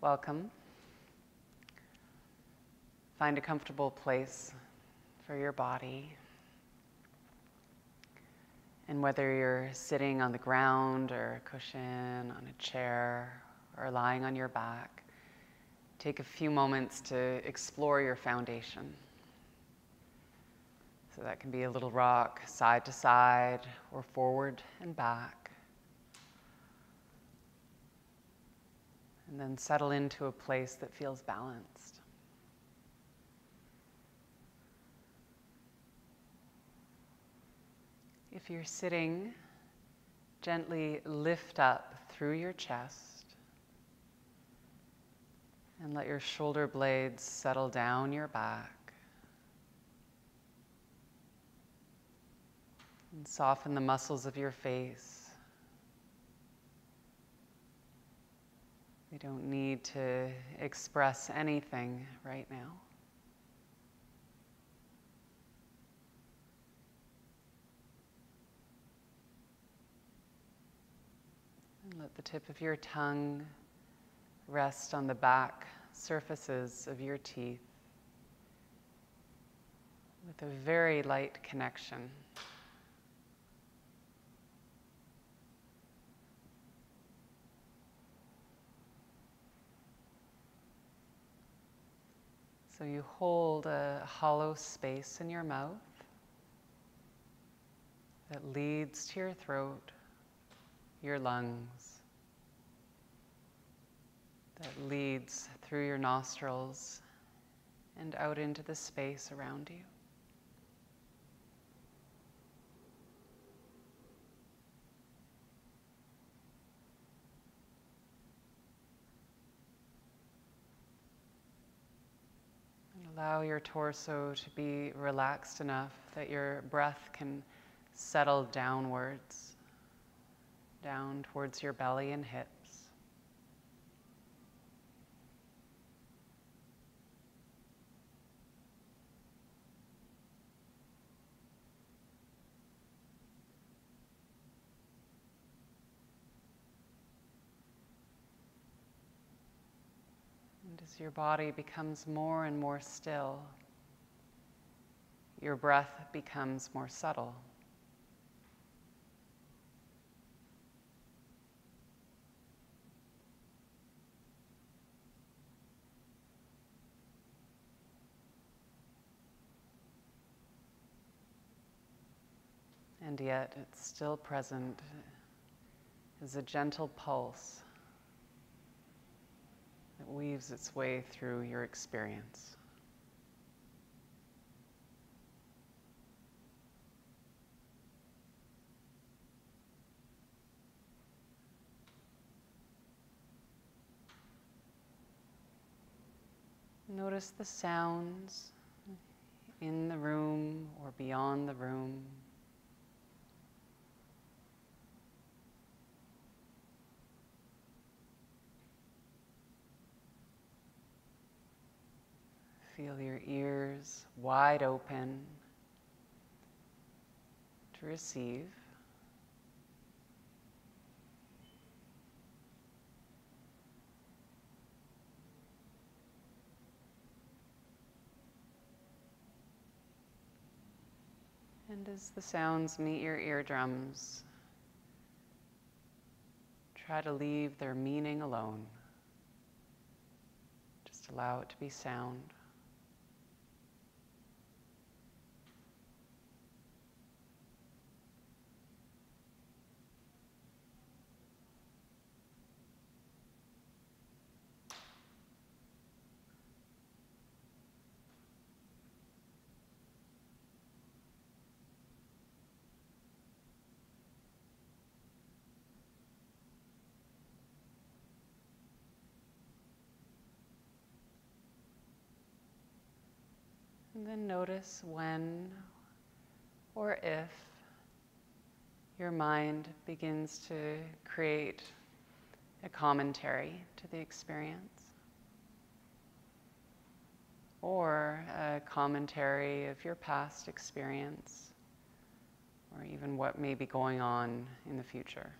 welcome. Find a comfortable place for your body. And whether you're sitting on the ground or a cushion, on a chair, or lying on your back, take a few moments to explore your foundation. So that can be a little rock side to side or forward and back. And then settle into a place that feels balanced. If you're sitting, gently lift up through your chest and let your shoulder blades settle down your back. And soften the muscles of your face. We don't need to express anything right now. And Let the tip of your tongue rest on the back surfaces of your teeth with a very light connection. So you hold a hollow space in your mouth that leads to your throat your lungs, that leads through your nostrils and out into the space around you. Allow your torso to be relaxed enough that your breath can settle downwards down towards your belly and hips. And as your body becomes more and more still, your breath becomes more subtle. and yet it's still present as a gentle pulse that weaves its way through your experience. Notice the sounds in the room or beyond the room. Feel your ears wide open to receive. And as the sounds meet your eardrums, try to leave their meaning alone. Just allow it to be sound. And then notice when or if your mind begins to create a commentary to the experience or a commentary of your past experience or even what may be going on in the future.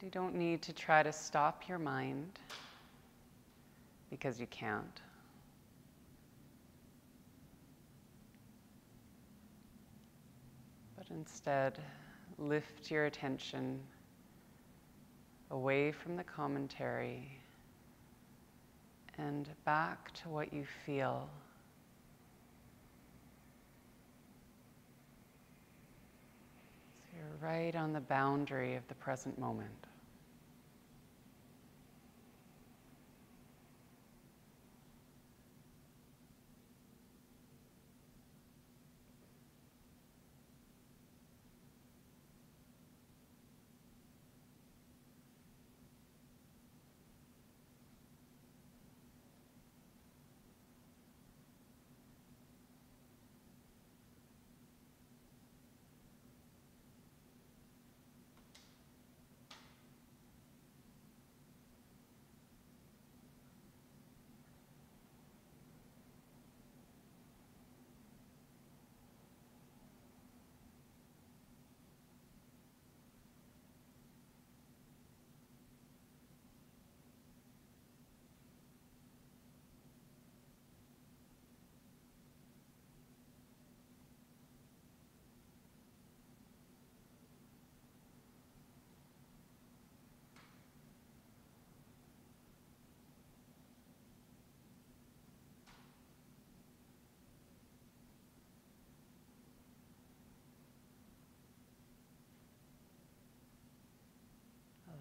And you don't need to try to stop your mind because you can't. But instead, lift your attention away from the commentary and back to what you feel. So you're right on the boundary of the present moment.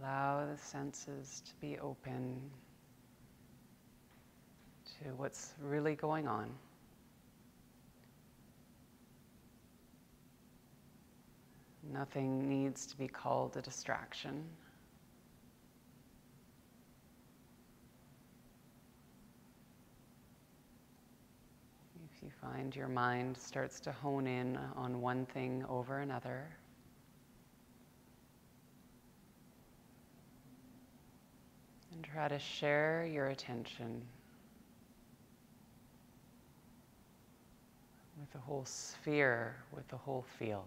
Allow the senses to be open to what's really going on. Nothing needs to be called a distraction. If you find your mind starts to hone in on one thing over another, And try to share your attention with the whole sphere, with the whole field.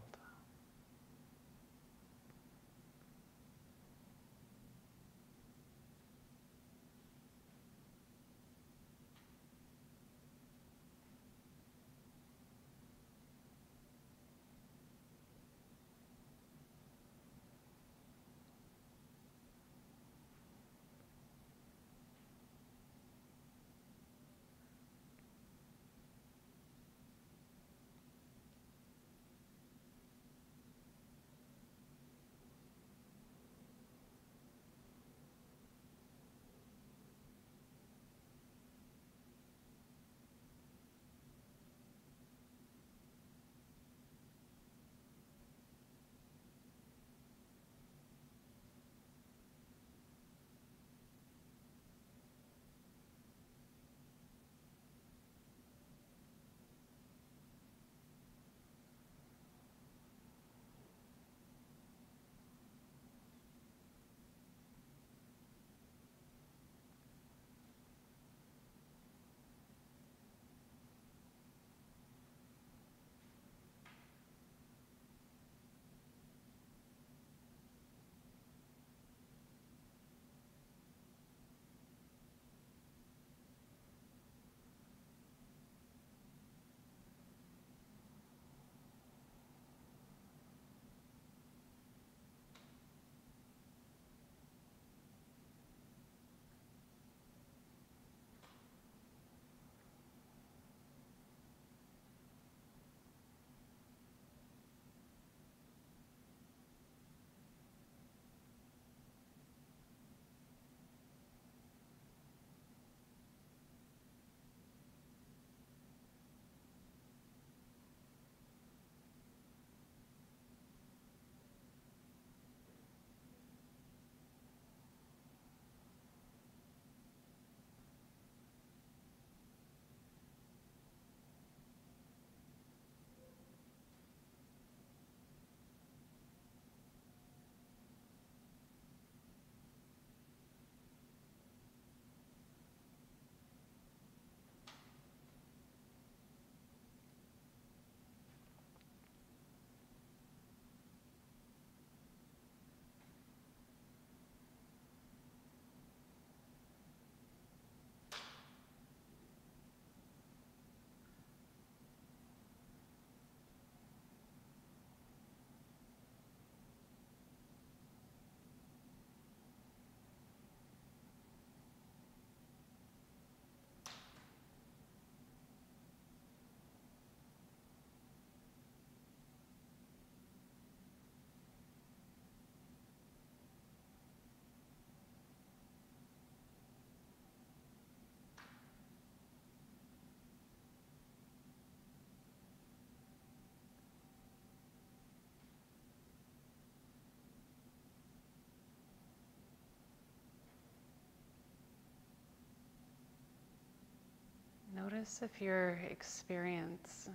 Notice if your experience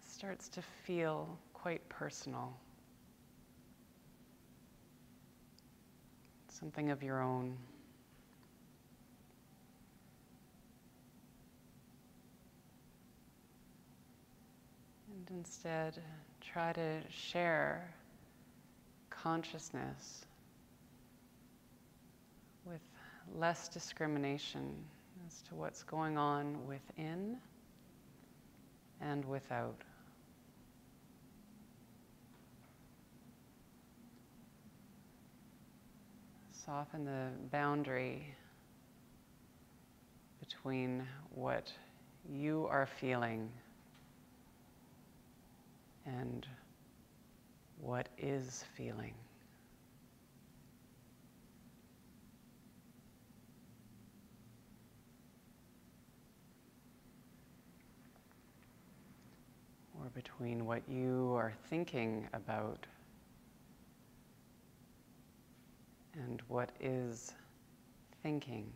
starts to feel quite personal. Something of your own. And instead, try to share consciousness with less discrimination as to what's going on within and without. Soften the boundary between what you are feeling and what is feeling. Or between what you are thinking about and what is thinking.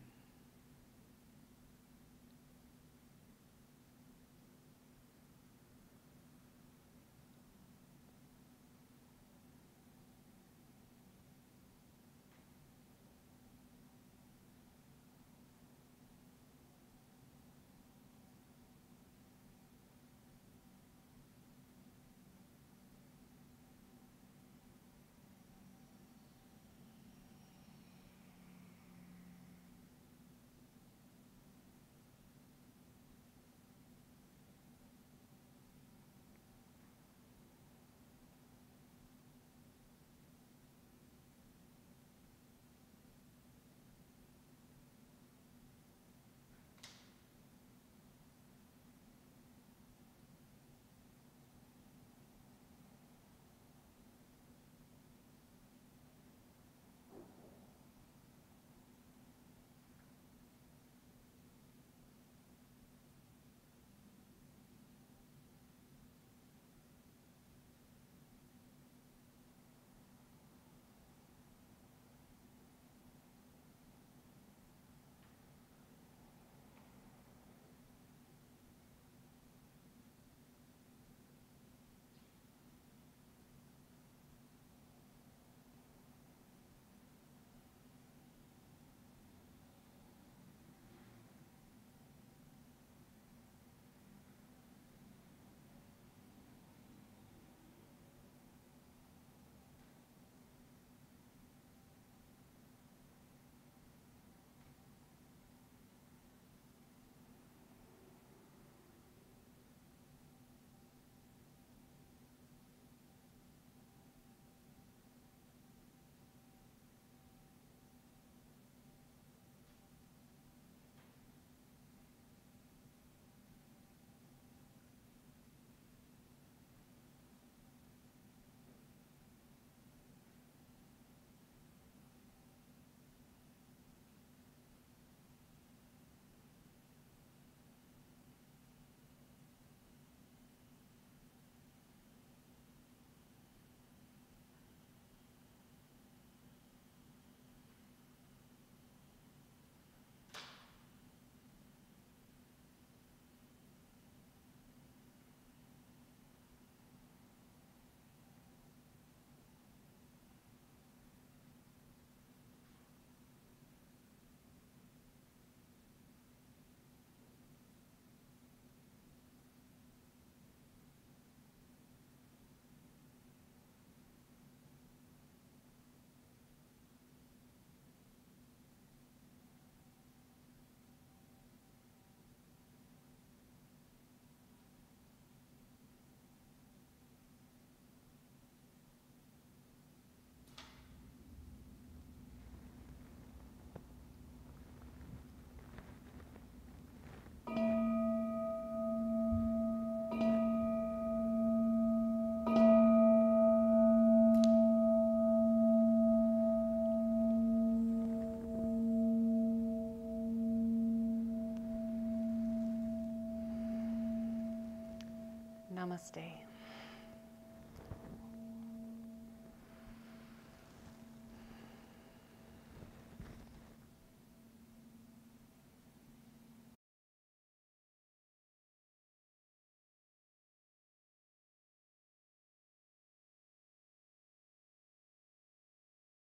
Namaste.